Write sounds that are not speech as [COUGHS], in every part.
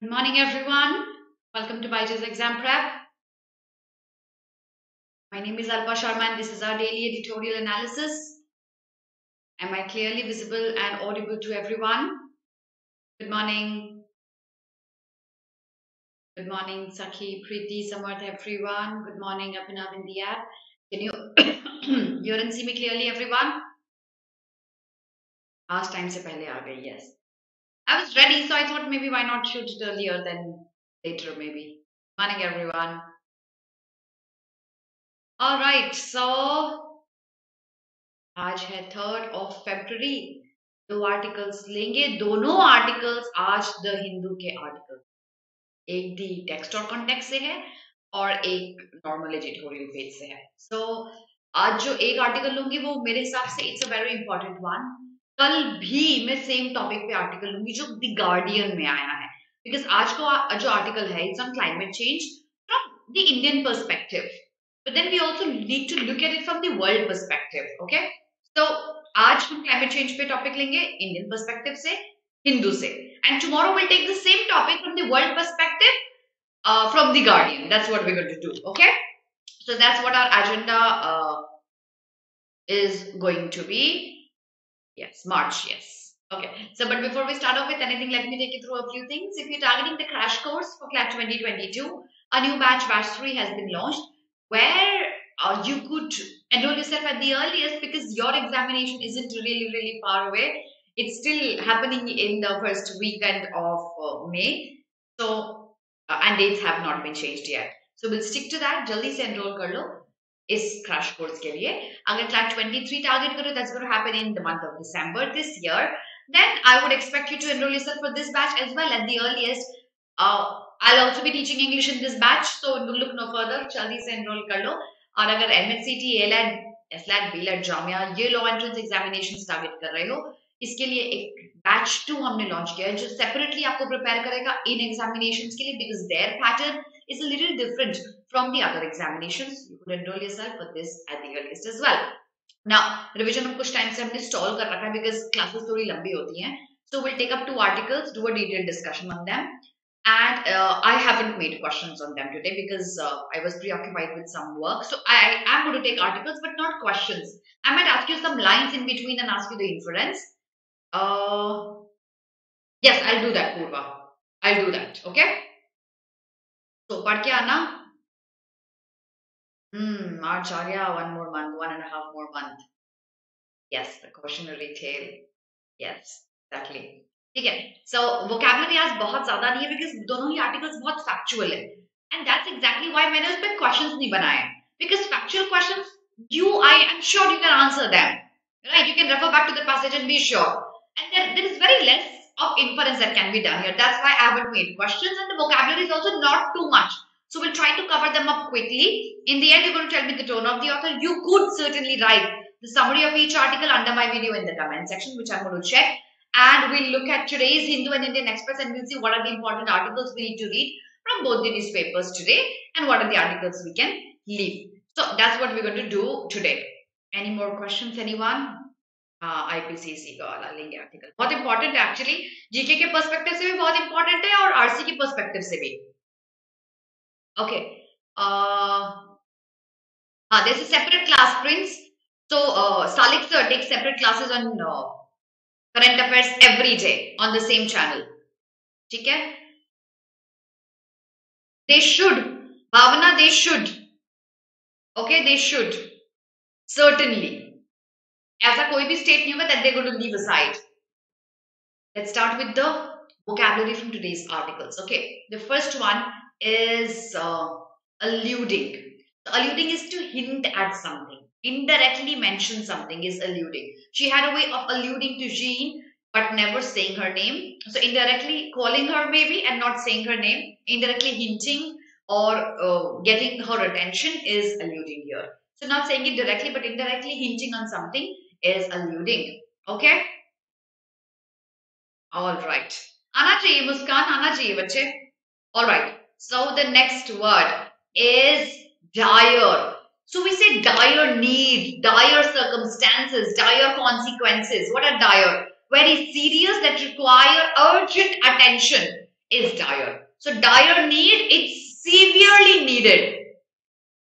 Good morning, everyone. Welcome to Byju's Exam Prep. My name is Alpa Sharma and this is our daily editorial analysis. Am I clearly visible and audible to everyone? Good morning. Good morning, Sakhi, Preeti, Samarth, everyone. Good morning, Abhinav in the app. Can you [COUGHS] hear and see me clearly, everyone? Last time se pehle aa yes. I was ready, so I thought maybe why not shoot it earlier than later, maybe. Morning, everyone. All right, so आज है third of February दो articles लेंगे। दोनों articles आज the Hindu के article एक दी text और context से है और एक नॉर्मल एडिटोरियल पेज से है. सो so, आज जो एक आर्टिकल लूँगी वो मेरे हिसाब से it's a very important one कल भी मैं सेम टॉपिक पे आर्टिकल लूँगी जो द गार्डियन में आया है। बिकॉज़ आज को जो आर्टिकल है it's on climate change from the Indian perspective but then we also need to look at it from the world perspective okay so आज हम क्लाइमेट चेंज पे टॉपिक लेंगे इंडियन परस्पेक्टिव से हिंदू से। And tomorrow will take the same topic from the world perspective from the Guardian that's what we going to do okay so that's what our agenda is going to be Yes, March, yes. Okay, so but before we start off with anything, let me take you through a few things. If you're targeting the crash course for CLAT 2022, a new batch, batch 3 has been launched where uh, you could enroll yourself at the earliest because your examination isn't really, really far away. It's still happening in the first weekend of uh, May. So, uh, and dates have not been changed yet. So we'll stick to that. Jaldi se enroll kar lo. इस crash course के लिए। अगर track 23 target करो that's gonna happen in the month of December this year then I would expect you to enroll yourself for this batch as well at the earliest I will also be teaching English in this batch so do look no further जल्दी से enrol कर लो। और अगर MSCT एलएड एसलैड बीलैड जामिया, ये लॉ एंट्रेंस एग्जामिनेशंस टारगेट कर रहे हो। इसके लिए एक बैच टू हमने लॉन्च किया है, जो सेपरेटली आपको प्रिपेयर करेगा इन एग्जामिनेशंस के लिए because their pattern is a little different from the other examinations. You could enroll yourself for this at the earliest as well. Now, revision of कुछ time से हमने stall कर रखा है because classes थोड़ी लंबी होती हैं. So we'll take up two articles, do a detailed discussion on them. And uh, I haven't made questions on them today because uh, I was preoccupied with some work. So I am going to take articles, but not questions. I might ask you some lines in between and ask you the inference. Uh, yes, I'll do that, Purva. I'll do that. Okay. So पढ़ के आना Hmm, March आ गया one more month, one and a half more month. Yes, the cautionary tale. Yes, exactly. ठीक है so vocabulary आज बहुत ज्यादा नहीं है because दोनों ही articles बहुत factual है and that's exactly why मैंने उस पर questions नहीं बनाए because factual questions you I am sure you can answer them right you can refer back to the passage and be sure and there, there is very less of inference that can be done here. That's why I haven't made questions and the vocabulary is also not too much. So we'll try to cover them up quickly. In the end, you're going to tell me the tone of the author. You could certainly write the summary of each article under my video in the comment section, which I'm going to check. And we'll look at today's Hindu and Indian Express and we'll see what are the important articles we need to read from both the newspapers today and what are the articles we can leave. So that's what we're going to do today. Any more questions, anyone? IPCC का वाला लेंगे article बहुत important है actually GK के perspective से भी बहुत important है और आरसी के पर्सपेक्टिव से भी ओके हाँ there's a separate class prince so uh, Salik sir takes separate classes on uh, current affairs every day on the same channel ठीक है they should Bhavana they should okay they should certainly ऐसा कोई भी state नहीं होगा that they're going to leave aside. Let's start with the vocabulary from today's articles. Okay, the first one is uh, alluding. So alluding is to hint at something. Indirectly mention something is alluding. She had a way of alluding to Jean but never saying her name. So indirectly calling her maybe and not saying her name. Indirectly hinting or uh, getting her attention is alluding here. So not saying it directly but indirectly hinting on something is alluding. Okay? Alright. आना चाहिए मुस्कान आना चाहिए बच्चे Alright. so the next word is dire. So we say dire need, dire circumstances, dire consequences. What are dire? Very serious that require urgent attention. is dire. So dire need, it's severely needed.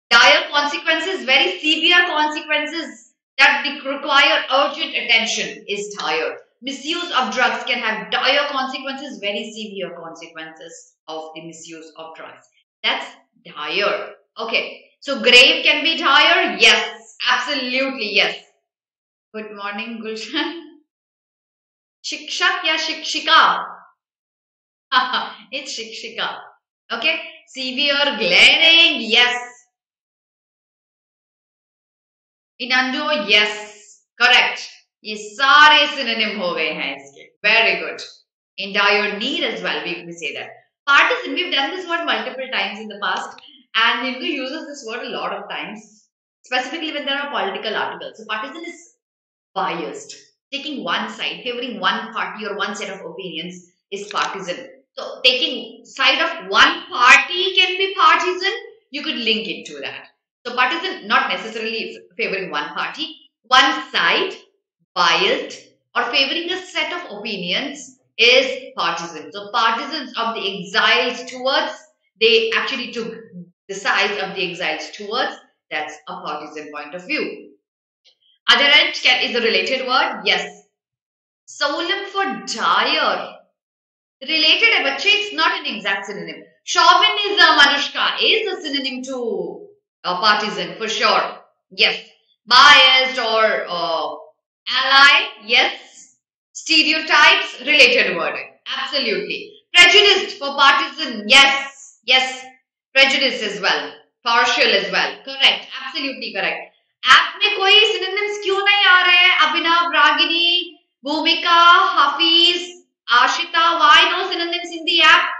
Dire consequences, very severe consequences that require urgent attention is dire. Misuse of drugs can have dire consequences, very severe consequences of the misuse of drugs. That's dire. Okay. So grave can be dire? Yes. Absolutely yes. Good morning, Gulshan. [LAUGHS] Shikshak ya shikshika? [LAUGHS] it's shikshika. Okay. Severe glaring? Yes. Inando? Yes. Correct. ये सारे synonym हो गए हैं इसके very good in dire need as well we, we say that partisan we've done this word multiple times in the past and Hindu uses this word a lot of times specifically when there are political articles so partisan is biased taking one side favoring one party or one set of opinions is partisan so taking side of one party can be partisan you could link it to that so partisan not necessarily favoring one party one side biased or favoring a set of opinions is partisan. So partisans of the exiles towards, they actually took the side of the exiles towards, that's a partisan point of view. Adherent is a related word, yes. Solemn for dire. Related but it's not an exact synonym. Chauvinism, Anushka, is a synonym to a partisan for sure. Yes. Biased or uh, Ally, yes. Stereotypes, related word. Absolutely. Prejudiced for partisan, yes. Yes. Prejudice as well. Partial as well. Correct. Absolutely correct. App में कोई synonyms क्यों नहीं आ रहे हैं अभिनव रागिनी भूमिका Hafeez Ashita why no synonyms in the app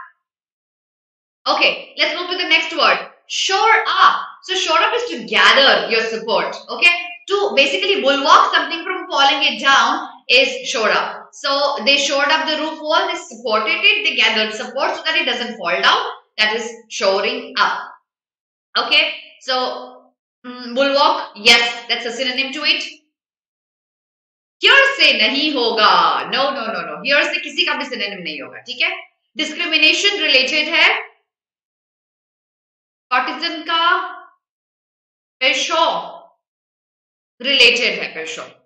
okay let's move to the next word shore up so shore up is to gather your support okay to basically bulwark something from falling it down is shored up. So they shored up the roof wall, they supported it, they gathered support so that it doesn't fall down. That is shoring up. Okay, so um, bulwark, yes, that's a synonym to it. Hearsay nahi hoga. No, no, no, no. Hearsay किसी का भी synonym नहीं होगा, ठीक है? Discrimination related है. Partisan का पेशो related Hacker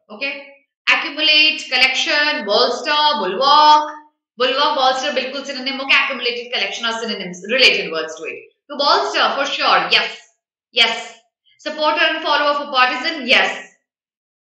Okay. Accumulate, collection, bolster, bulwark. Bulwark, bolster, bilkul synonym. Okay, accumulated collection or synonyms, related words to it. To bolster, for sure. Yes. Yes. Supporter and follower for partisan. Yes.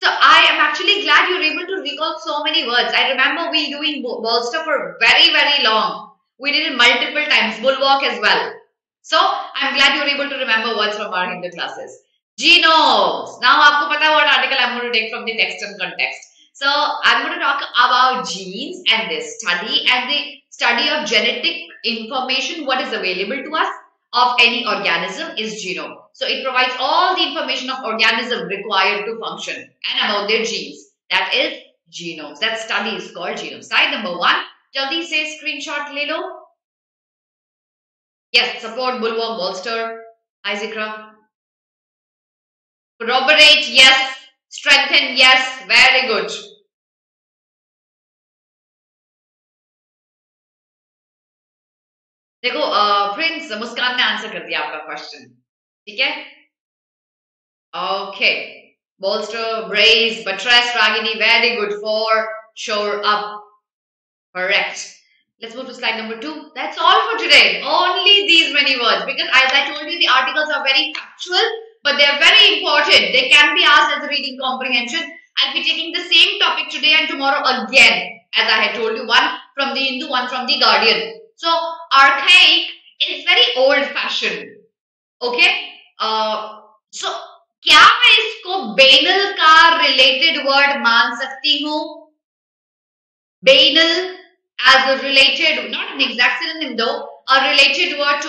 So I am actually glad you're able to recall so many words. I remember we doing bolster for very, very long. We did it multiple times, bulwark as well. So I'm glad you're able to remember words from our Hindu classes. Genomes. Now आपको पता है what article I'm going to take from the text and context. So I'm going to talk about genes and their study and the study of genetic information, what is available to us of any organism is genome. So it provides all the information of organism required to function and about their genes. That is genomes. That study is called genome. Slide number one. Jaldi say screenshot le lo. Yes, support, bulwark, bolster. Hi Zikra. Corroborate, yes. Strengthen, yes. Very good. देखो Prince Muskan ने answer कर दिया आपका question ठीक है okay bolster brace buttress ragini very good for shore up correct let's move to slide number two that's all for today only these many words because as i told you the articles are very factual but they are very important. They can be asked as a reading comprehension. I'll be taking the same topic today and tomorrow again, as I had told you, one from the Hindu, one from the Guardian. So, archaic is very old-fashioned. Okay? Uh, so, क्या मैं इसको banal का related word मान सकती हूँ banal as a related, not an exact synonym though, a related word to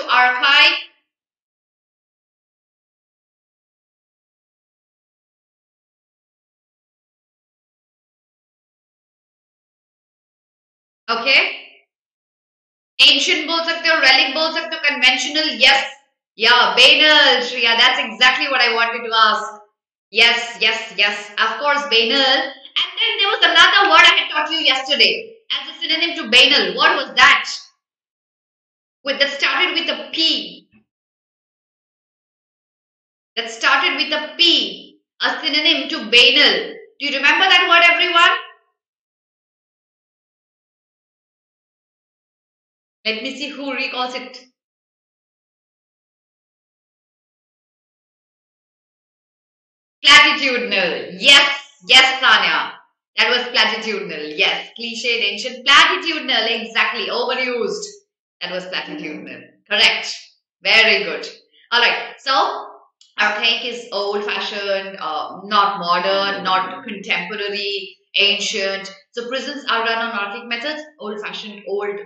archaic Okay. Ancient बोल सकते हो, relic बोल सकते हो, conventional, yes. Yeah, banal, Shriya, that's exactly what I wanted to ask. Yes, yes, yes. Of course, banal. And then there was another word I had taught you yesterday as a synonym to banal. What was that? with that started with a P. That started with a P, a synonym to banal. Do you remember that word, everyone? Let me see who recalls it. Platitudinal. Yes, yes, Tanya. That was platitudinal. Yes, cliched, ancient. Platitudinal, exactly. Overused. That was platitudinal. Correct. Very good. All right. So, archaic is old fashioned, uh, not modern, not contemporary, ancient. So, prisons are run on archaic methods. Old fashioned, old,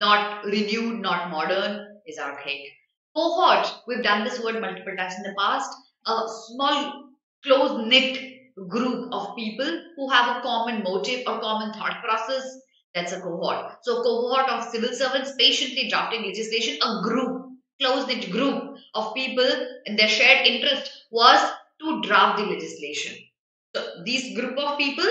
not renewed, not modern is archaic. Cohort. We've done this word multiple times in the past. A small close knit group of people who have a common motive or common thought process. That's a cohort. So, cohort of civil servants patiently drafting legislation, a group, close knit group of people and their shared interest was to draft the legislation. So, this group of people,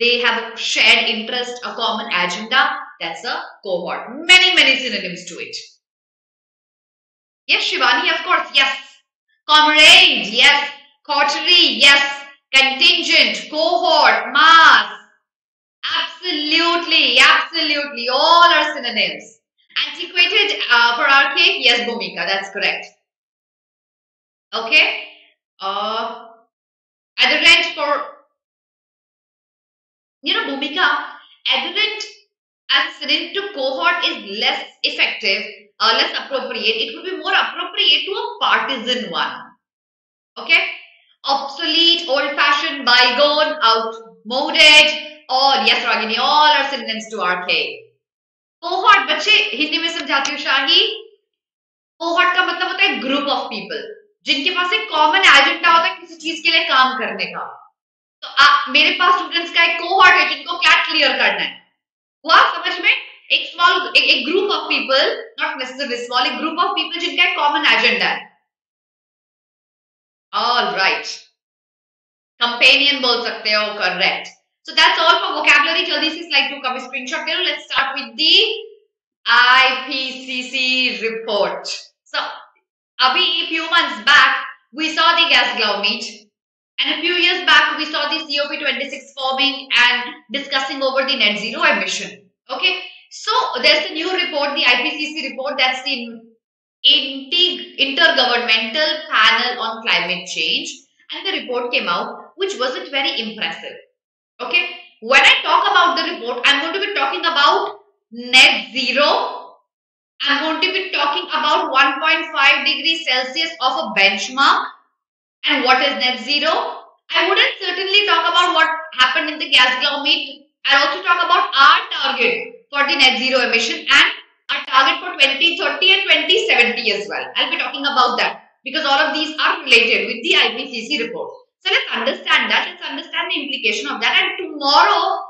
they have a shared interest, a common agenda. That's a cohort. Many, many synonyms to it. Yes, Shivani, of course. Yes. Comrade, yes. Coterie, yes. Contingent, cohort, mass. Absolutely, absolutely. All are synonyms. Antiquated uh, for archaic, yes, Bhumika, that's correct. Okay. Uh, adherent for, you know, Bhumika, adherent as synonym to cohort is less effective, uh, less appropriate. It would be more appropriate to a partisan one. Okay obsolete, old-fashioned, bygone, outmoded, और yes Ragini, all are synonyms to archaic. Cohort बच्चे हिंदी में समझाती हूँ शाही cohort का मतलब होता है group of people जिनके पास एक कॉमन एजेंडा होता है किसी चीज़ के लिए काम करने का तो आ, मेरे पास स्टूडेंट्स का एक कोहॉर्ट है जिनको क्या क्लियर करना है हुआ, समझ में? एक स्मॉल एक group of people not necessarily small एक ग्रुप ऑफ़ पीपल जिनका कॉमन एजेंडा है। ऑल राइट कंपेनियन बोल सकते हो correct so that's all for vocabulary जल्दी से स्लाइड टू कम स्क्रीनशॉट करो let's start with the IPCC report so अभी few months back we saw the gas glove and a few years back we saw the COP26 forming and discussing over the net zero emission. Okay. So there's a new report, the IPCC report that's the intergovernmental panel on climate change. And the report came out which wasn't very impressive. Okay? When i talk about the report i'm going to be talking about net zero. I'm going to be talking about 1.5 degrees celsius of a benchmark and what is net zero i wouldn't certainly talk about what happened in the Glasgow meet i'll also talk about our target for the net zero emission and our target for 2030 and 2070 as well. I'll be talking about that because all of these are related with the IPCC report. So let's understand that. Let's understand the implication of that. And tomorrow,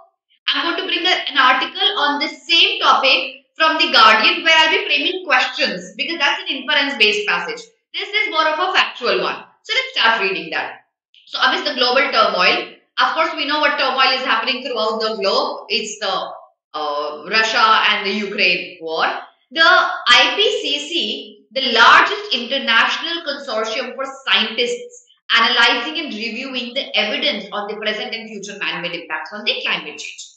I'm going to bring a, an article on the same topic from The Guardian where I'll be framing questions because that's an inference-based passage. This is more of a factual one. So let's start reading that. So amidst the global turmoil, of course, we know what turmoil is happening throughout the globe. It's the uh, Russia and the Ukraine war. The IPCC, the largest international consortium for scientists analyzing and reviewing the evidence on the present and future man-made impacts on the climate change.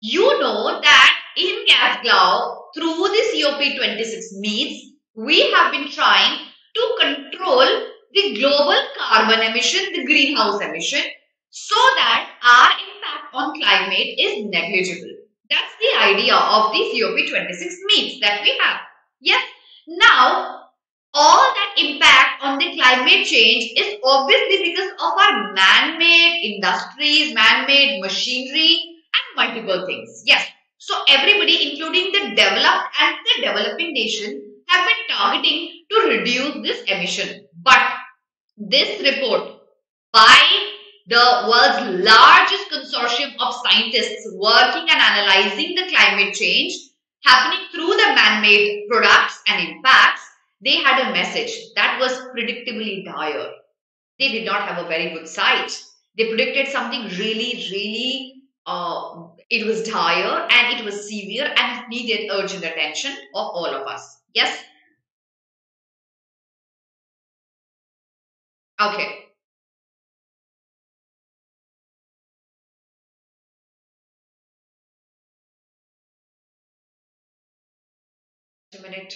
You know that in Glasgow, through the COP26 meets, we have been trying to control the global carbon emission, the greenhouse emission, so that our impact on climate is negligible. That's the idea of the COP26 meets that we have. Yes. Now, all that impact on the climate change is obviously because of our man-made industries, man-made machinery and multiple things. Yes. So everybody, including the developed and the developing nation, have been targeting to reduce this emission. This report by the world's largest consortium of scientists working and analyzing the climate change happening through the man-made products and impacts, they had a message that was predictably dire. They did not have a very good sight. They predicted something really, really uh, it was dire and it was severe and it needed urgent attention of all of us. Yes? Okay. a minute.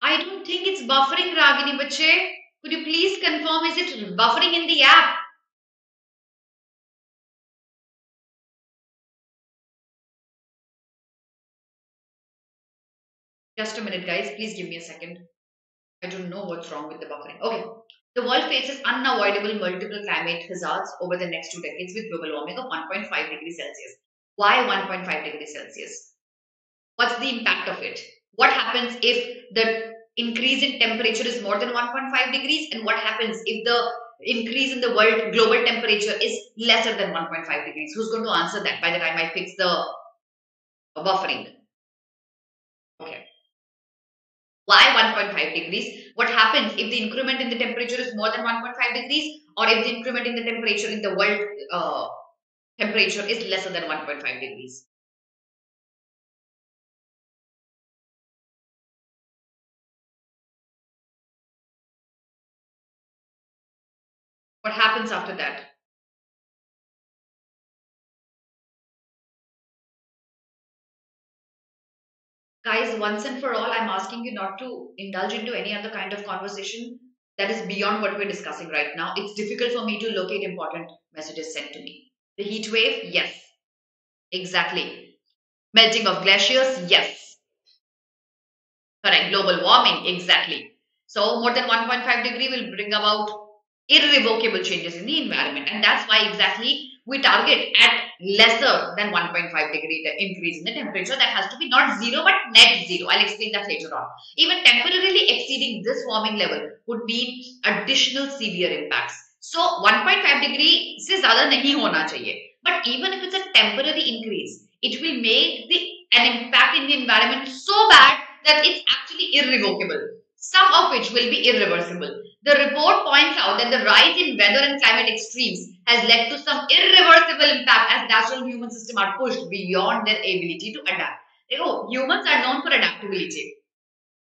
I don't think it's buffering, Ragini Bache. Could you please confirm, is it buffering in the app? Just a minute, guys. Please give me a second. I don't know what's wrong with the buffering. Okay. The world faces unavoidable multiple climate hazards over the next two decades with global warming of 1.5 degrees Celsius. Why 1.5 degrees Celsius? What's the impact of it? What happens if the increase in temperature is more than 1.5 degrees? And what happens if the increase in the world global temperature is lesser than 1.5 degrees? Who's going to answer that by the time I fix the buffering? Okay. Why 1.5 degrees? What happens if the increment in the temperature is more than 1.5 degrees or if the increment in the temperature in the world uh, temperature is lesser than 1.5 degrees. What happens after that? Guys, once and for all, I'm asking you not to indulge into any other kind of conversation that is beyond what we're discussing right now. It's difficult for me to locate important messages sent to me. The heat wave? Yes. Exactly. Melting of glaciers? Yes. Correct. Global warming? Exactly. So more than 1.5 degree will bring about irrevocable changes in the environment. And that's why exactly we target at lesser than 1.5 degree increase in the temperature. That has to be not zero but net zero. I'll explain that later on. Even temporarily exceeding this warming level would mean additional severe impacts. So 1.5 degree से ज़्यादा नहीं होना चाहिए. But even if it's a temporary increase, it will make the an impact in the environment so bad that it's actually irrevocable. Some of which will be irreversible. The report points out that the rise in weather and climate extremes has led to some irreversible impact as natural human systems are pushed beyond their ability to adapt. You know, humans are known for adaptability.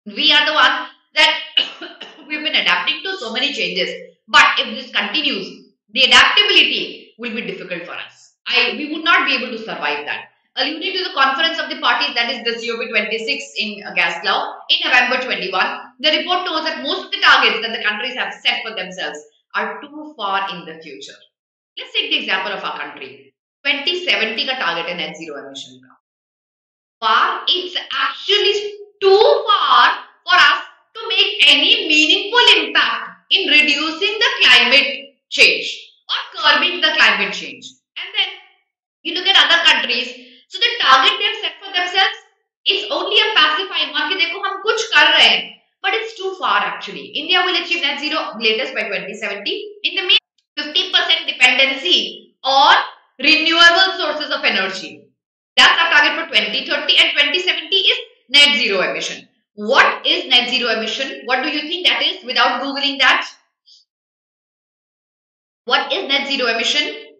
We are the ones that [COUGHS] we've been adapting to so many changes but if this continues, the adaptability will be difficult for us. I, we would not be able to survive that. Alluding to the conference of the parties, that is the COP26 in Glasgow in November 21, the report knows that most of the targets that the countries have set for themselves are too far in the future. Let's take the example of our country. 2070 ka target is net zero emission Far, it's actually too far for us to make any meaningful impact in reducing the climate change or curbing the climate change. And then you look at other countries, so the target they've set for themselves is only a pacifying one कि देखो हम कुछ कर रहे हैं but it's too far actually. India will achieve net zero latest by 2070. In the mean, 50% dependency on renewable sources of energy. That's our target for 2030 and 2070 is net zero emission. What is net zero emission? What do you think that is without Googling that? What is net zero emission?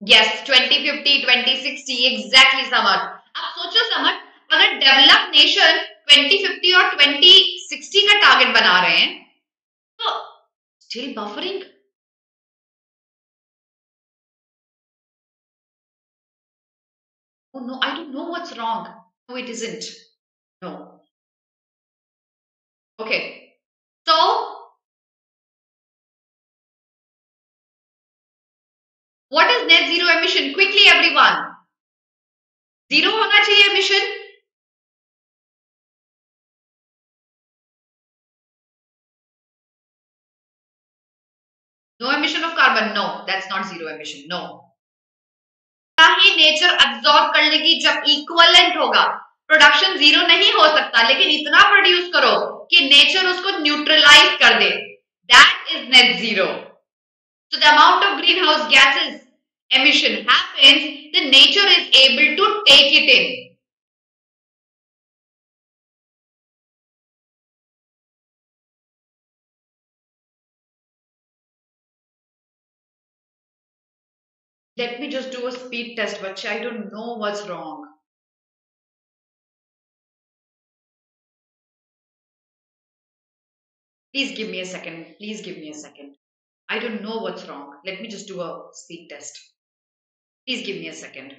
Yes, 2050, 2060, exactly Samar. अब सोचो summer अगर develop nation 2050 और 2060 का target बना रहे हैं तो still buffering Oh no, I don't know what's wrong. No, it isn't. No. Okay. So, what is net zero emission? Quickly everyone. Zero होना चाहिए emission. No emission of carbon. No, that's not zero emission. No. ही nature absorb कर लेगी जब equivalent होगा production zero नहीं हो सकता लेकिन इतना प्रोड्यूस करो कि नेचर उसको न्यूट्रलाइज कर दे that is net zero so the amount of greenhouse gases emission happens the nature is able to take it in Let me just do a speed test, but I don't know what's wrong. Please give me a second. Please give me a second. I don't know what's wrong. Let me just do a speed test. Please give me a second.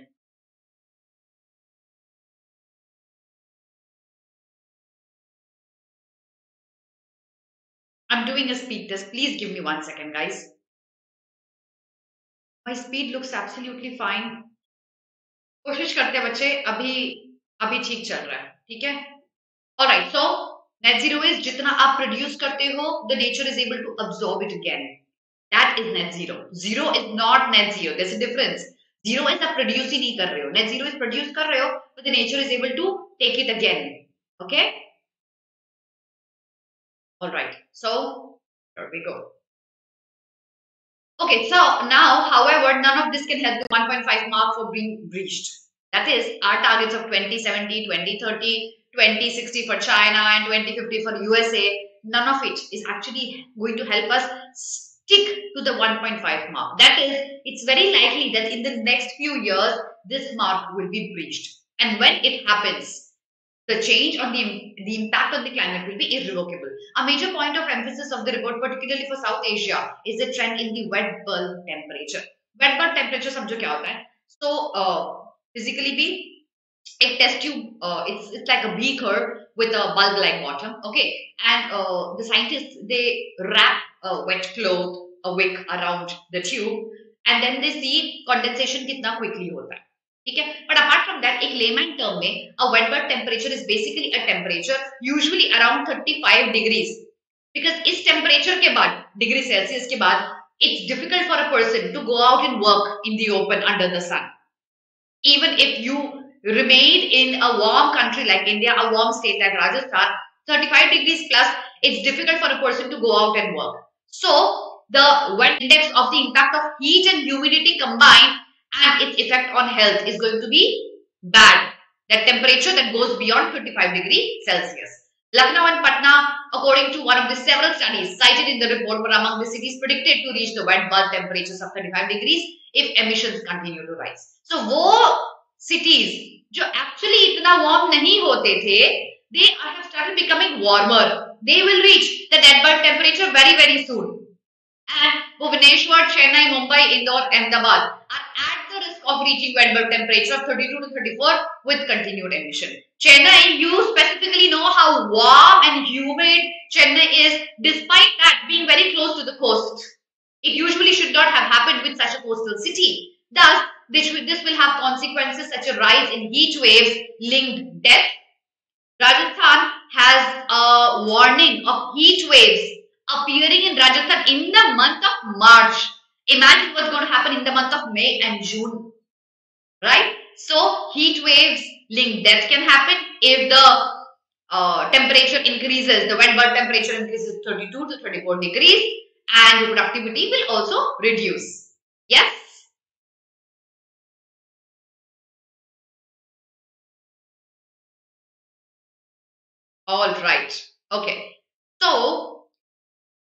I'm doing a speed test. Please give me one second, guys. My speed looks absolutely fine कोशिश करते हैं बच्चे, अभी अभी ठीक चल रहा है, ठीक है? और right so net zero is जितना आप प्रोड्यूस करते हो the nature is able to absorb it again that is net zero zero is not net zero this difference zero is आप प्रोड्यूस ही नहीं कर रहे हो. नेट ज़ीरो इज़ प्रोड्यूस कर रहे हो but the nature is able to take it again okay alright so here we go. Okay, so now, however, none of this can help the 1.5 mark for being breached. That is, our targets of 2070, 2030, 2060 for China and 2050 for USA, none of it is actually going to help us stick to the 1.5 mark. That is, it's very likely that in the next few years, this mark will be breached. And when it happens, the change on the, the impact on the climate will be irrevocable. A major point of emphasis of the report, particularly for South Asia, is the trend in the wet bulb temperature. Wet bulb temperature समझो क्या होता है? So uh, physically भी एक test tube, uh, it's it's like a beaker with a bulb-like bottom, okay? And uh, the scientists they wrap a wet cloth, a wick around the tube, and then they see condensation कितना quickly होता है. ठीक है? But apart from that एक layman term में a wet bulb temperature is basically a temperature usually around thirty five degrees because इस temperature के बाद डिग्री सेल्सियस के बाद it's difficult for a person to go out in work in the open under the sun even if you remain in a warm country like India a warm state like Rajasthan thirty five degrees plus it's difficult for a person to go out and work so the wet index of the impact of heat and humidity combined and its effect on health is going to be bad. That temperature that goes beyond 25 degree Celsius. Lucknow and Patna, according to one of the several studies cited in the report, were among the cities predicted to reach the wet bulb temperatures of 35 degrees if emissions continue to rise. So those cities which actually itna warm nahi होते the, they have started becoming warmer. They will reach the wet bulb temperature very very soon. And Bhubaneswar, Chennai, Mumbai, Indore, Ahmedabad, of reaching wet bulb temperature of 32 to 34 with continued emission. Chennai, you specifically know how warm and humid Chennai is despite that being very close to the coast. It usually should not have happened with such a coastal city. Thus, this, will, this will have consequences such a rise in heat waves linked death. Rajasthan has a warning of heat waves appearing in Rajasthan in the month of March. Imagine what's going to happen in the month of May and June. Right? So, heat waves linked death can happen if the uh, temperature increases, the wet bulb temperature increases 32 to 34 degrees and productivity will also reduce. Yes? All right. Okay. So,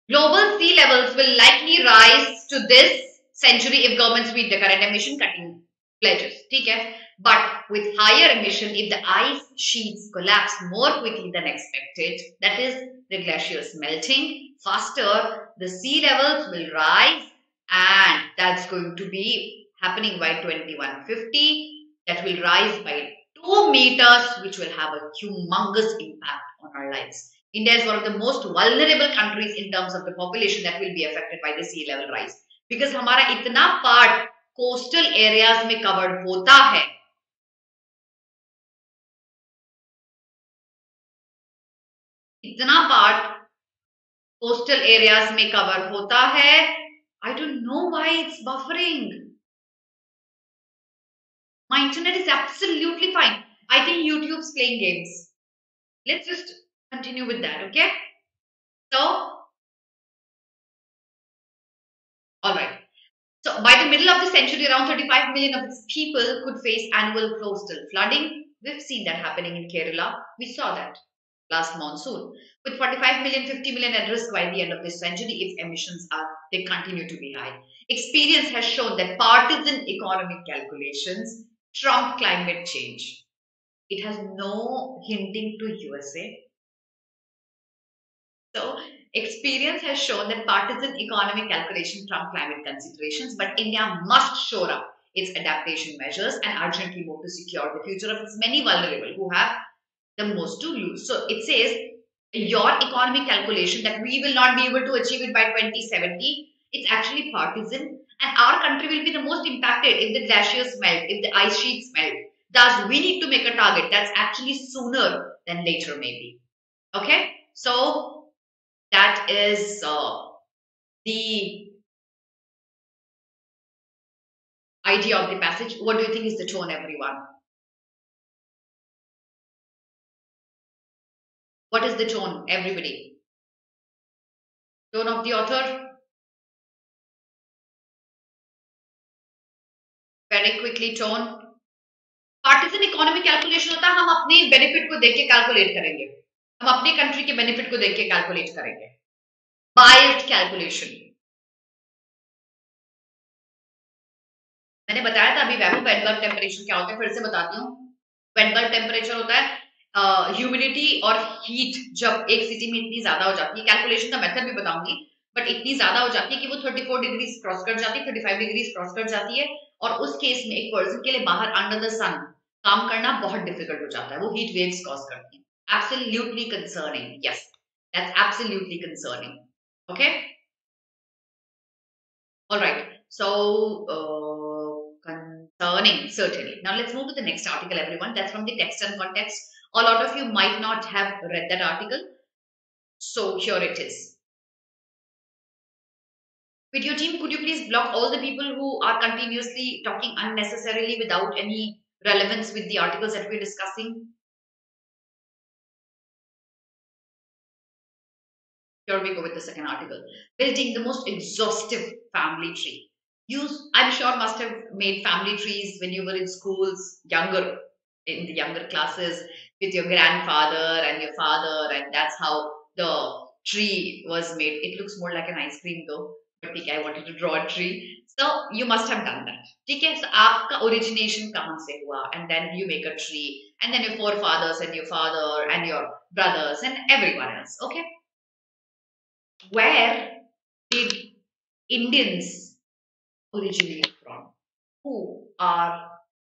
Global sea levels will likely rise to this century if governments meet the current emission cutting pledges. Okay? But with higher emission, if the ice sheets collapse more quickly than expected, that is the glaciers melting faster, the sea levels will rise and that's going to be happening by 2150. That will rise by 2 meters, which will have a humongous impact on our lives. India is one of the most vulnerable countries in terms of the population that will be affected by the sea level rise. Because हमारा इतना part coastal areas में covered होता है। इतना part coastal areas में cover होता है। I don't know why it's buffering my internet is absolutely fine I think YouTube playing games let's just continue with that okay तो middle of the century around 35 million of its people could face annual coastal flooding we've seen that happening in kerala we saw that last monsoon with 45 million 50 million at risk by the end of this century if emissions are they continue to be high. Experience has shown that partisan economic calculations trump climate change. It has no hinting to USA. So experience has shown that partisan economic calculation trump climate considerations, but India must shore up its adaptation measures and urgently move to secure the future of its many vulnerable who have the most to lose. So it says your economic calculation that we will not be able to achieve it by 2070, it's actually partisan and our country will be the most impacted if the glaciers melt, if the ice sheets melt. Thus, we need to make a target that's actually sooner than later, maybe. Okay, so that is uh, the idea of the passage. What do you think is the tone, everyone? What is the tone, everybody? Tone of the author? Very quickly tone. Partisan economy calculation होता है हम अपने benefit को देख के calculate करेंगे हम अपने कंट्री के बेनिफिट को देख के कैलकुलेट करेंगे। बाइस्ड कैलकुलेशन मैंने बताया था अभी वैबो वेनबर्ग टेम्परेचर क्या होता है फिर से बताती हूँ। वेनबर्ग टेम्परेचर होता है ह्यूमिडिटी uh, और हीट जब एक सिटी में इतनी ज़्यादा हो जाती है। कैलकुलेशन का मेथड भी बताऊँगी बट इतनी ज़्यादा हो जाती है कि वो 34 डिग्री क्रॉस कर जाती है 35 डिग्री क्रॉस कर जाती है और उस केस में एक पर्सन के लिए बाहर अंडर द सन काम करना बहुत डिफ़िकल्ट हो जाता है। वो हीट वेव्स कॉज करती है। absolutely concerning. Yes, that's absolutely concerning. Okay. All right. So uh, concerning certainly. Now let's move to the next article, everyone. That's from the text and context. A lot of you might not have read that article. So here it is. Video team, could you please block all the people who are continuously talking unnecessarily without any relevance with the articles that we're discussing? Here we go with the second article. Building the most exhaustive family tree. You, I'm sure, must have made family trees when you were in schools, younger, in the younger classes, with your grandfather and your father, and that's how the tree was made. It looks more like an ice cream though. ठीक I wanted to draw a tree. So you must have done that. ठीक है? So आपका origination कहाँ से हुआ? And then you make a tree. And then your forefathers and your father and your brothers and everyone else. Okay? Where did Indians originate from? Who are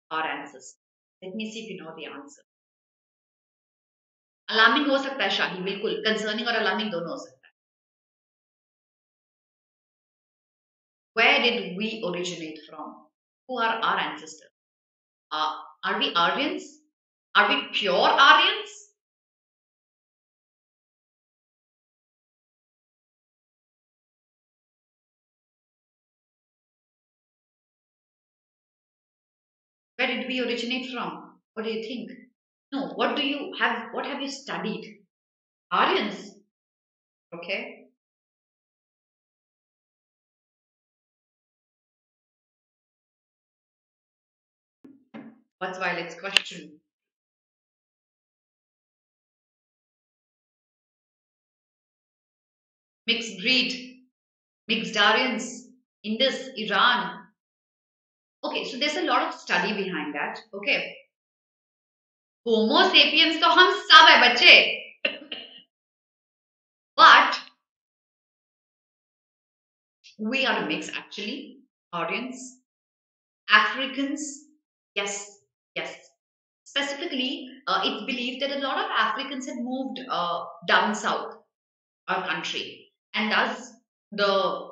our ancestors? Let me see if you know the answer. Alarming हो सकता है शाही बिल्कुल concerning और alarming दोनों हो सकता है Where did we originate from? Who are our ancestors? Uh, are we Aryans? Are we pure Aryans? Did we originate from? What do you think? No, what do you have? What have you studied? Aryans. Okay. What's Violet's question? Mixed breed, mixed Aryans, Indus, Iran. Okay, so there's a lot of study behind that. Okay. Homo sapiens to hum sab hai bache. but we are a mix actually. Aryans, Africans, yes, Yes. Specifically, uh, it's believed that a lot of Africans had moved uh, down south, our country, and thus the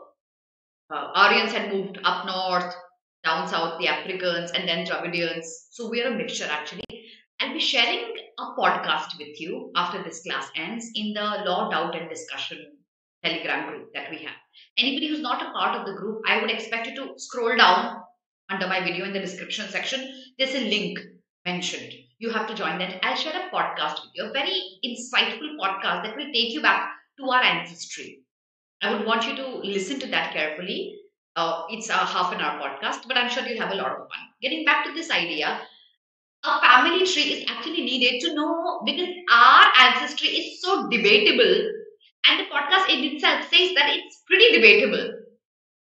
uh, Aryans had moved up north, down south, the Africans, and then Dravidians. So we're a mixture actually. I'll be sharing a podcast with you after this class ends in the Law, Doubt, and Discussion Telegram group that we have. Anybody who's not a part of the group, I would expect you to scroll down under my video in the description section. There's a link mentioned. You have to join that. I'll share a podcast with you, a very insightful podcast that will take you back to our ancestry. I would want you to listen to that carefully. Uh, it's a half an hour podcast, but I'm sure you'll have a lot of fun. Getting back to this idea, a family tree is actually needed to know because our ancestry is so debatable, and the podcast in itself says that it's pretty debatable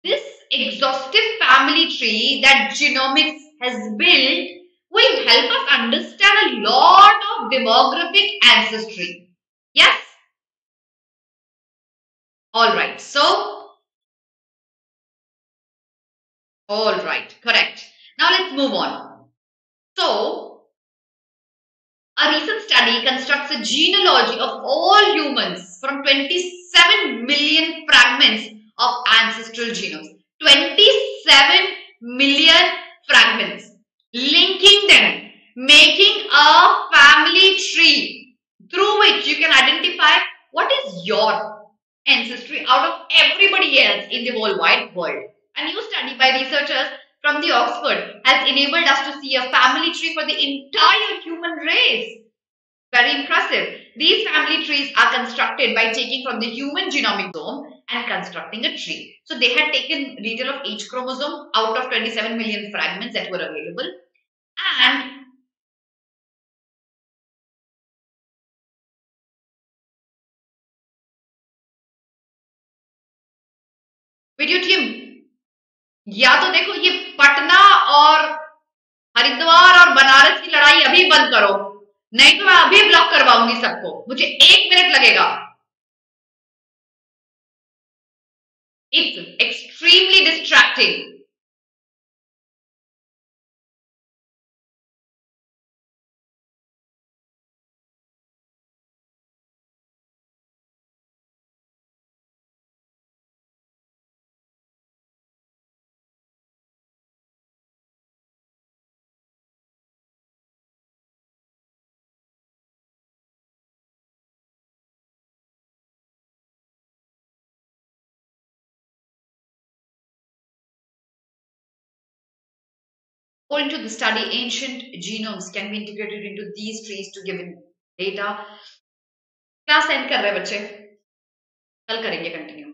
this exhaustive family tree that genomics has built will help us understand a lot of demographic ancestry. Yes? Alright, so, alright, correct. Now let's move on. So, a recent study constructs a genealogy of all humans from 27 million fragments of ancestral genomes. 27 million fragments. Linking them, making a family tree through which you can identify what is your ancestry out of everybody else in the whole wide world. A new study by researchers from the Oxford has enabled us to see a family tree for the entire human race. Very impressive. These family trees are constructed by taking from the human genomic and constructing a tree. So they had taken detail of each chromosome out of 27 million fragments that were available. And video team या तो देखो ये पटना और हरिद्वार और बनारस की लड़ाई अभी बंद करो। नहीं तो मैं अभी ब्लॉक करवाऊँगी सबको। मुझे एक मिनट लगेगा। It's extremely distracting According to the study, ancient genomes can be integrated into these trees to give data. Class end कर रहे बच्चे। कल करेंगे कंटिन्यू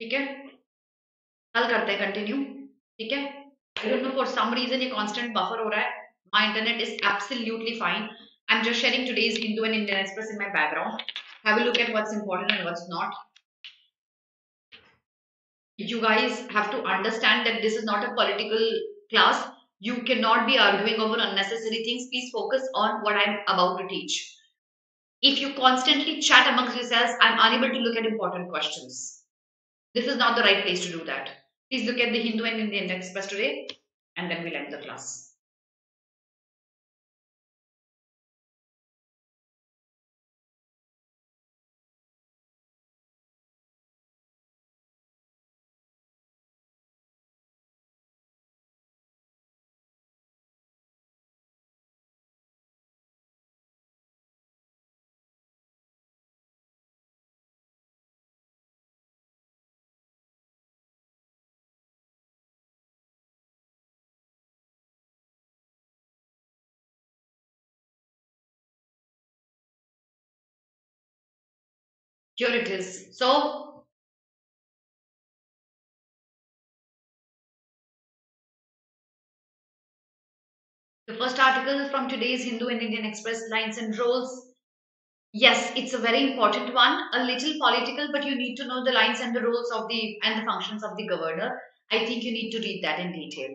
ठीक है? कल करते हैं कंटिन्यू ठीक है? आई फॉर सम रीजन ये कांस्टेंट बफर हो रहा है। My internet is absolutely fine I am just sharing today's Hindu and Indian Express in my background have look at what's important and what's not you guys have to understand that this is not a political class. You cannot be arguing over unnecessary things. Please focus on what I'm about to teach. If you constantly chat amongst yourselves, I'm unable to look at important questions. This is not the right place to do that. Please look at the Hindu and Indian Express today, and then we'll end the class. Here it is. So, the first article from today's Hindu and Indian Express lines and roles. Yes, it's a very important one, a little political, but you need to know the lines and the roles of the and the functions of the governor. I think you need to read that in detail.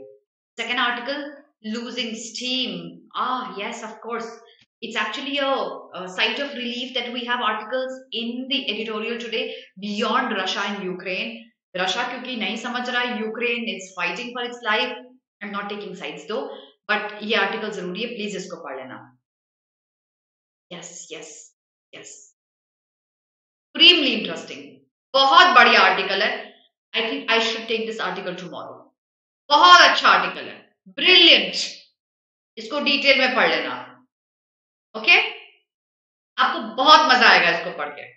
Second article, losing steam. Ah, yes, of course it's actually a, a site of relief that we have articles in the editorial today beyond Russia and Ukraine. Russia क्योंकि नहीं समझ रहा है Ukraine is fighting for its life I am not taking sides दो but ये article जरूरी है please इसको पढ़ लेना yes yes yes supremely interesting बहुत बढ़िया आर्टिकल है I think I should take this article tomorrow बहुत अच्छा आर्टिकल है ब्रिलियंट इसको डिटेल में पढ़ लेना ओके? आपको बहुत मज़ा आएगा इसको पढ़ के।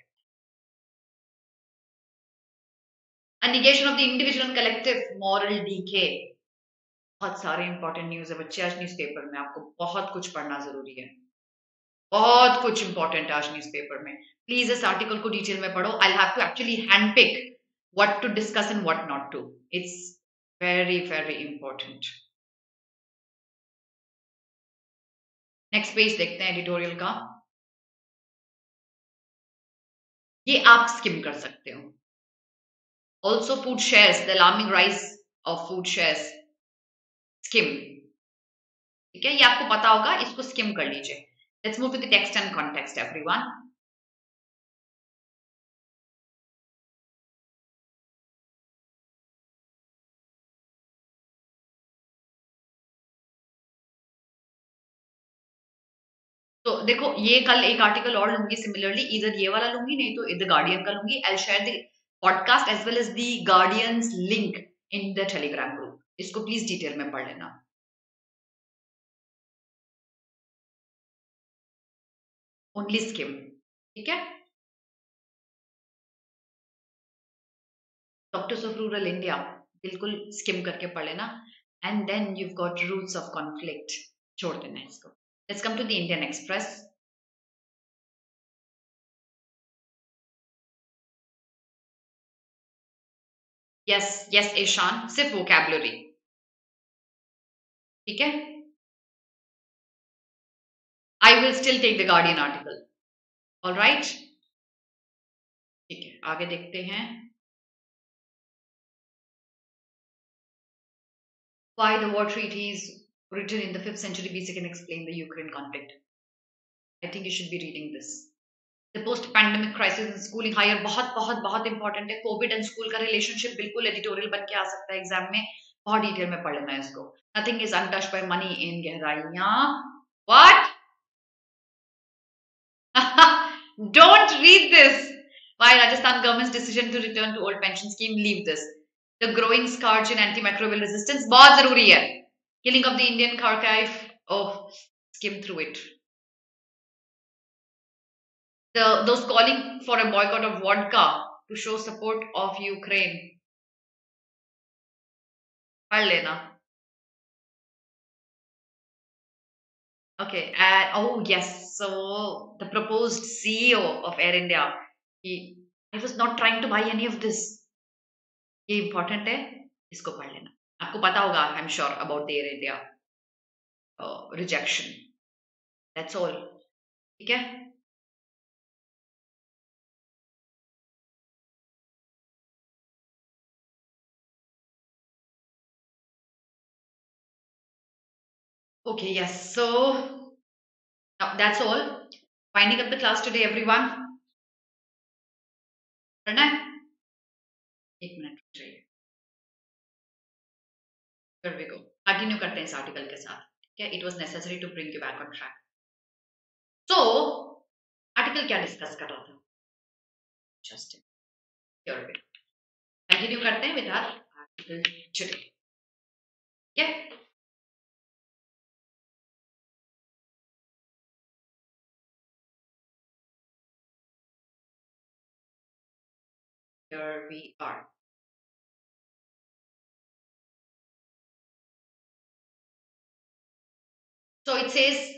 Of the individual and collective moral decay. बहुत सारे इंपॉर्टेंट न्यूज़ है बच्चे, आज न्यूज़ पेपर में आपको बहुत कुछ पढ़ना ज़रूरी है। बहुत कुछ इंपॉर्टेंट आज न्यूज़ पेपर में। प्लीज़ इस आर्टिकल को डिटेल में पढ़ो। I have to actually hand pick what to discuss and what not to it's very very important next page देखते हैं एडिटोरियल का। ये आप स्किम कर सकते हो। Also food shares the alarming rise of food shares skim ठीक है? ये आपको पता होगा, इसको स्किम कर लीजिए। Let's move to the text and context everyone देखो, ये कल एक आर्टिकल और लूँगी सिमिलरली इधर ये वाला लूँगी, नहीं तो इधर गार्डियन का लूँगी I share the podcast as well as the Guardian's link in the Telegram group इसको प्लीज़ डिटेल में पढ़ लेना। ओनली स्किम ठीक है? डॉक्टर्स ऑफ़ रूरल इंडिया बिल्कुल स्किम करके पढ़ लेना। And then you got roots of conflict छोड़ देना इसको। Let's come to the Indian Express. Yes yes Ishan सिर्फ़ वोकेबलरी ठीक है? I will still take the Guardian article all right ठीक है, आगे देखते हैं। Why the war treaties written in the 5th century BC can explain the Ukraine conflict. I think you should be reading this. The post-pandemic crisis in schooling higher बहुत बहुत बहुत important है Covid and school का relationship बिल्कुल editorial बन के आ सकता है एग्ज़ाम में बहुत डिटेल में पढ़ लेना है इसको nothing is untouched by money in गहराइयाँ what don't read this why rajasthan government's decision to return to old pension scheme leave this the growing scourge in antimicrobial resistance बहुत ज़रूरी है Killing of the Indian archive. Oh, skim through it. The, those calling for a boycott of vodka to show support of Ukraine. Lena. Okay, and oh yes, so the proposed CEO of Air India, he, I was not trying to buy any of this. ये important है इसको पढ़ लेना आपको पता होगा I am sure about their India rejection that's all ठीक है? Okay yes so that's all finding up the class today everyone करना है एक minute Here we go. Continue करते हैं इस आर्टिकल के साथ। ठीक है? It was necessary to bring you back on track so article क्या डिस्कस कर रहा था? जस्ट कंटिन्यू करते हैं विद आर आर्टिकल टुडे है? Here we are. So it says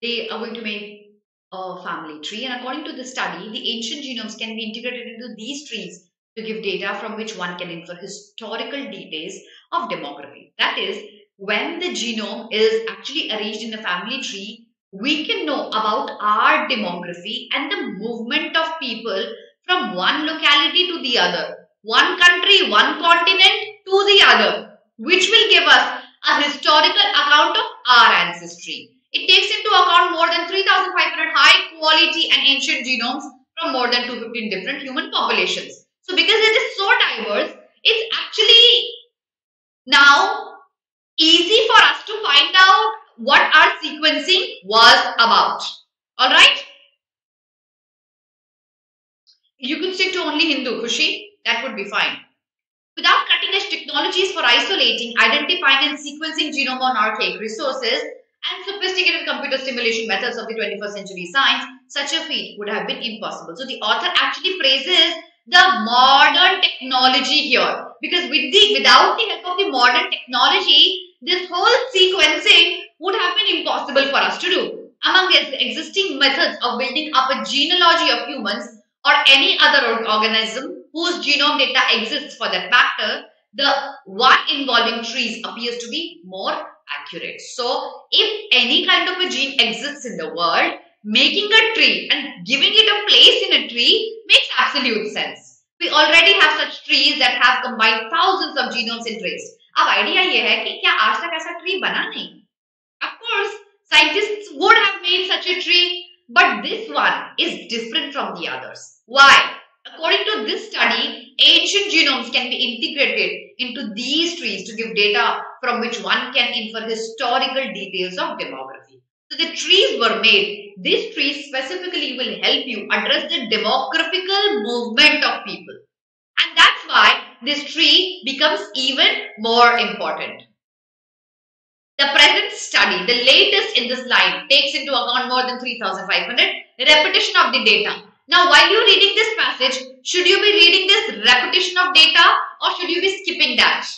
they are going to make a family tree and according to the study, the ancient genomes can be integrated into these trees to give data from which one can infer historical details of demography. That is, when the genome is actually arranged in a family tree, we can know about our demography and the movement of people from one locality to the other, one country, one continent to the other, which will give us a historical account of our ancestry. It takes into account more than 3,500 high quality and ancient genomes from more than 215 different human populations. So because it is so diverse, it's actually now easy for us to find out what our sequencing was about. Alright? You can stick to only Hindu, Kushi. That would be fine. Without cutting-edge technologies for isolating, identifying and sequencing genome on archaic resources and sophisticated computer simulation methods of the 21st century science, such a feat would have been impossible. So the author actually praises the modern technology here because with the without the help of the modern technology, this whole sequencing would have been impossible for us to do. Among the existing methods of building up a genealogy of humans or any other organism whose genome data exists for that matter, the one involving trees appears to be more accurate. So, if any kind of a gene exists in the world, making a tree and giving it a place in a tree makes absolute sense. We already have such trees that have combined thousands of genomes in trace. अब idea ये है कि क्या आज तक ऐसा tree बना नहीं Of course, scientists would have made such a tree, but this one is different from the others. Why? According to this study, ancient genomes can be integrated into these trees to give data from which one can infer historical details of demography. So the trees were made. These trees specifically will help you address the demographical movement of people. And that's why this tree becomes even more important. The present study, the latest in this line, takes into account more than 3,500 repetition of the data. Now, while you're reading this passage, should you be reading this repetition of data or should you be skipping that?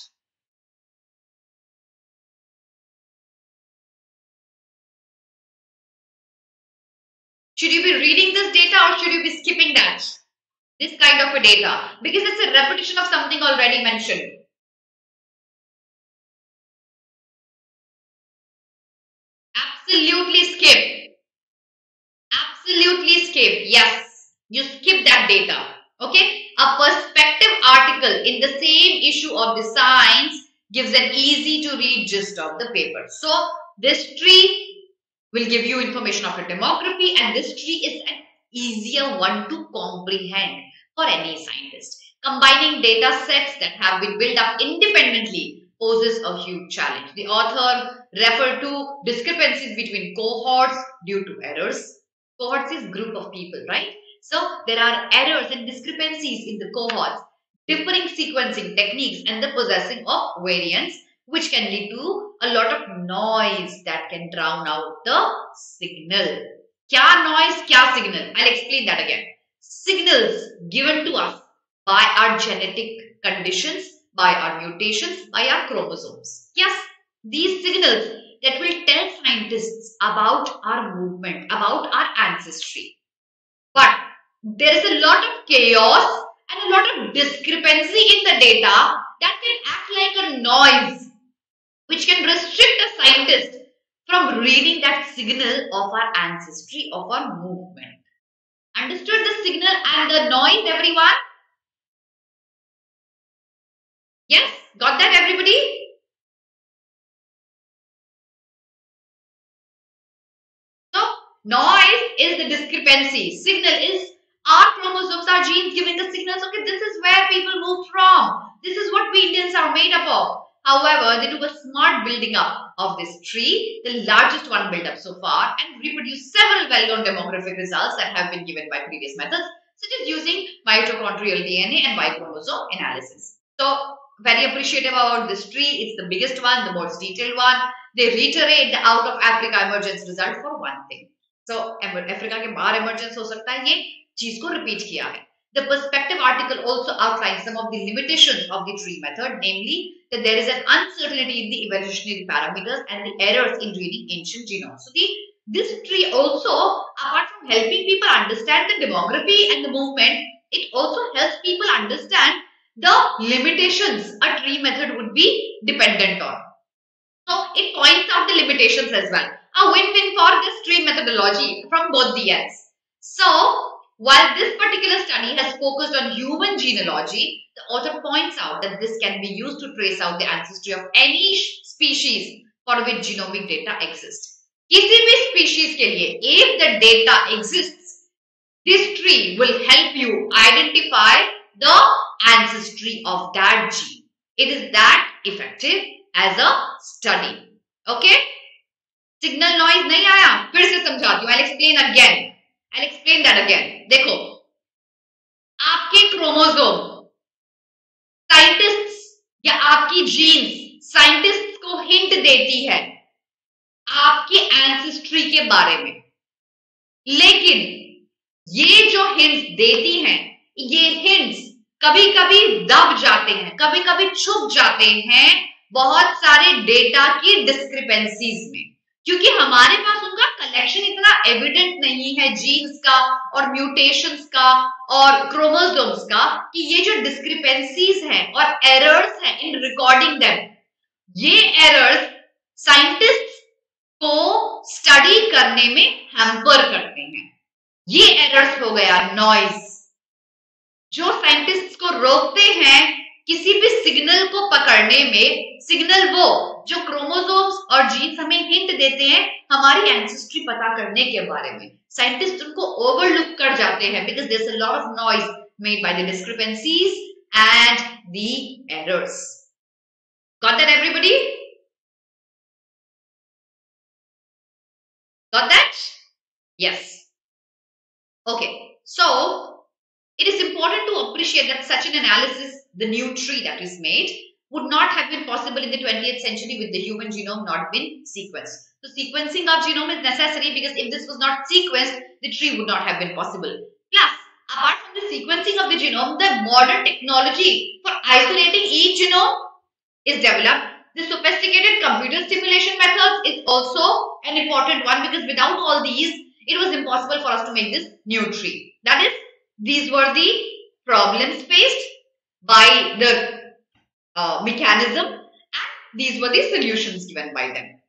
Should you be reading this data or should you be skipping that? This kind of a data because it's a repetition of something already mentioned. Absolutely skip. Absolutely skip. Yes, you skip that data. Okay. A perspective article in the same issue of the science gives an easy to read gist of the paper. So this tree will give you information of a demography and this tree is an easier one to comprehend for any scientist. Combining data sets that have been built up independently poses a huge challenge. The author referred to discrepancies between cohorts due to errors. Cohorts is group of people, right? So there are errors and discrepancies in the cohorts, differing sequencing techniques and the possessing of variants which can lead to a lot of noise that can drown out the signal. Kya noise, kya signal? I'll explain that again. Signals given to us by our genetic conditions, by our mutations, by our chromosomes. Yes, these signals that will tell scientists about our movement, about our ancestry. But there is a lot of chaos and a lot of discrepancy in the data that can act like a noise which can restrict a scientist from reading that signal of our ancestry, of our movement. Understood the signal and the noise, everyone? Yes? Got that, everybody? So, noise is the discrepancy. Signal is our chromosomes, our genes giving the signals. Okay, this is where people move from. This is what we Indians are made up of. However, they do a smart building up of this tree, the largest one built up so far, and reproduce several well-known demographic results that have been given by previous methods, such as using mitochondrial DNA and Y chromosome analysis. So, very appreciative about this tree. It's the biggest one, the most detailed one. They reiterate the out of Africa emergence result for one thing. So, Africa के बाहर emergence हो सकता है ये चीज को repeat किया है. The perspective article also outlines some of the limitations of the tree method, namely that there is an uncertainty in the evolutionary parameters and the errors in reading ancient genomes. So the, this tree also, apart from helping people understand the demography and the movement, it also helps people understand the limitations a tree method would be dependent on. So it points out the limitations as well. A win-win for this tree methodology from both the ends. So while this particular study has focused on human genealogy, the author points out that this can be used to trace out the ancestry of any species for which genomic data exists. किसी भी species के लिए, if the data exists, this tree will help you identify the ancestry of that gene. It is that effective as a study. Okay? Signal noise नहीं आया फिर से समझाती हूँ I'll explain again. I'll explain that again. देखो, आपके chromosome scientist या आपकी जीन्स साइंटिस्ट को हिंट देती है आपके एंसेस्ट्री के बारे में लेकिन ये जो हिंट्स देती हैं, ये हिंट्स कभी कभी दब जाते हैं कभी कभी छुप जाते हैं बहुत सारे डेटा की डिस्क्रिपेंसीज में क्योंकि हमारे पास उनका कलेक्शन इतना एविडेंट नहीं है जीन्स का और म्यूटेशंस का और क्रोमोसोम्स का कि ये जो डिस्क्रिपेंसीज हैं और एरर्स हैं इन रिकॉर्डिंग देम ये एरर्स साइंटिस्ट को स्टडी करने में हैम्पर करते हैं। ये एरर्स हो गया नॉइज़ जो साइंटिस्ट को रोकते हैं किसी भी सिग्नल को पकड़ने में सिग्नल वो जो क्रोमोसोम्स और जीन्स हमें हिंट देते हैं हमारी एंसेस्ट्री पता करने के बारे में। साइंटिस्ट उनको ओवरलुक कर जाते हैं because there a lot of noise made by the discrepancies and the errors got that everybody got that? Yes. Okay. So It is important to appreciate that such an analysis, the new tree that is made, would not have been possible in the 20th century with the human genome not been sequenced. So sequencing of genome is necessary because if this was not sequenced, the tree would not have been possible. Plus, apart from the sequencing of the genome, the modern technology for isolating each genome is developed. The sophisticated computer simulation methods is also an important one because without all these, it was impossible for us to make this new tree. That is these were the problems faced by the uh, mechanism and these were the solutions given by them.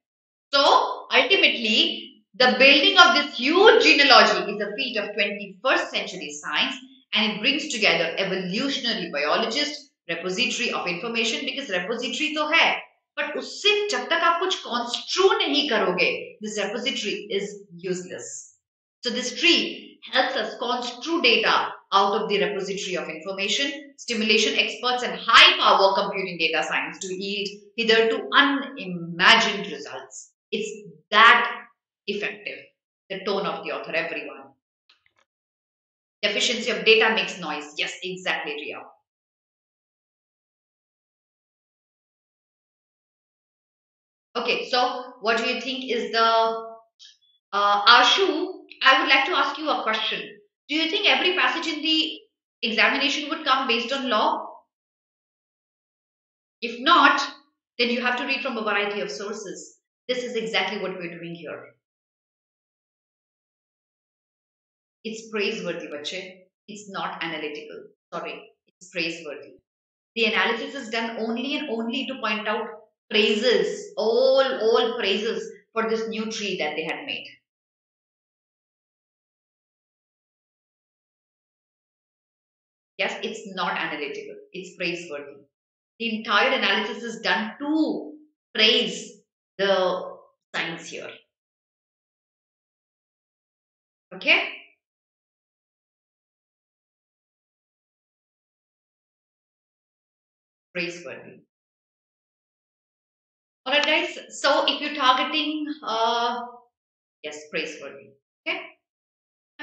So ultimately the building of this huge genealogy is a feat of 21st century science and it brings together evolutionary biologists, repository of information because repository to hai but usse jab tak aap kuch construe nahi karoge this repository is useless. So this tree helps us construe data out of the repository of information, simulation experts and high power computing data science to yield hitherto unimagined results. It's that effective. The tone of the author, everyone. Deficiency of data makes noise. Yes, exactly, Ria. Okay, so what do you think is the uh, Ashu I would like to ask you a question. Do you think every passage in the examination would come based on law? If not, then you have to read from a variety of sources. This is exactly what we're doing here. It's praiseworthy, bache. It's not analytical. Sorry, it's praiseworthy. The analysis is done only and only to point out praises, all, all praises for this new tree that they had made. Yes, it's not analytical, it's praiseworthy. The entire analysis is done to praise the science here. Okay? Praiseworthy. Alright guys, so if you're targeting, uh, yes, praiseworthy. Okay?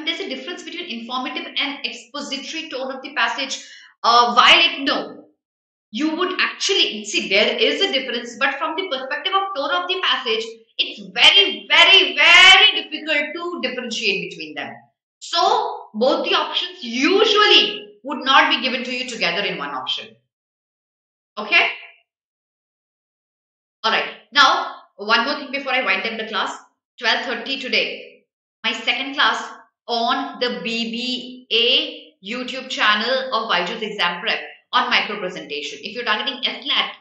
There's a difference between informative and expository tone of the passage. Uh, while it no, you would actually see there is a difference, but from the perspective of tone of the passage, it's very, very, very difficult to differentiate between them. So both the options usually would not be given to you together in one option. Okay? Alright. Now, one more thing before I wind up the class. 12.30 today. My second class on the BBA YouTube channel of Byju's Exam Prep on micro presentation. If you're targeting SLAT,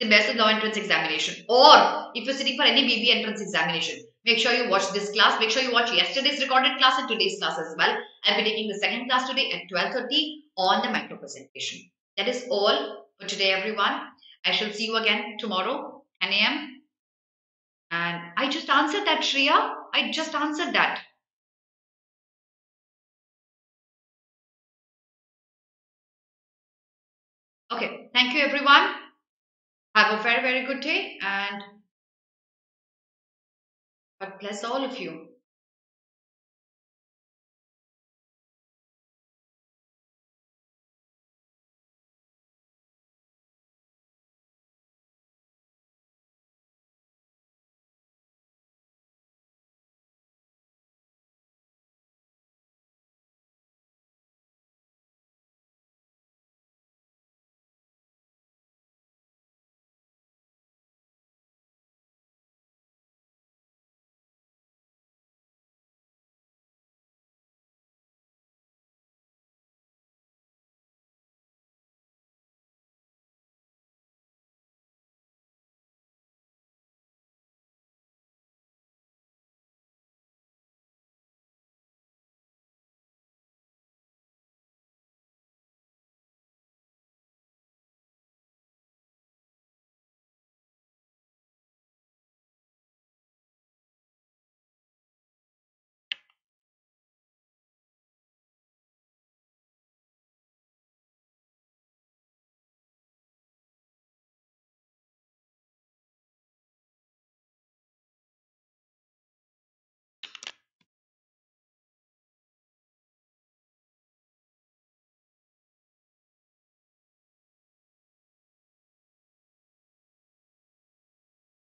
the best law entrance examination, or if you're sitting for any BB entrance examination, make sure you watch this class. Make sure you watch yesterday's recorded class and today's class as well. I'll be taking the second class today at 12.30 on the micro presentation. That is all for today, everyone. I shall see you again tomorrow, 10 a.m. And I just answered that, Shreya. I just answered that. Okay, thank you everyone. Have a very, very good day and God bless all of you.